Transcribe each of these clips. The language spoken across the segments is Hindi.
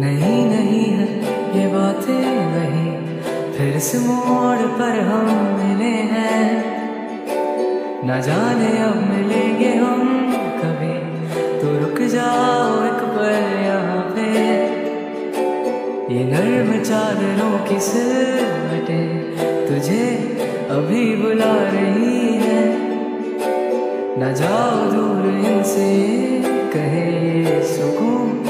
नहीं नहीं है, ये बातें वही फिर से मोड़ पर हम मिले हैं। न जाने अब मिलेंगे हम कभी। तो रुक जाओ एक पल यहाँ पे। ये नर्म चादरों की सिलवटें तुझे अभी बुला रही है। न जाओ दूर इनसे कहे सुकून।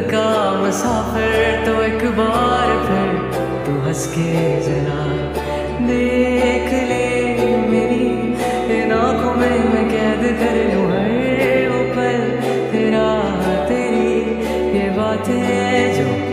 का मुसाफिर तो एक बार फिर तू हंस के जरा देख ले मेरी। इन आँखों में मैं कैद कर लूँ हर ऊपर तेरा, तेरी ये बातें जो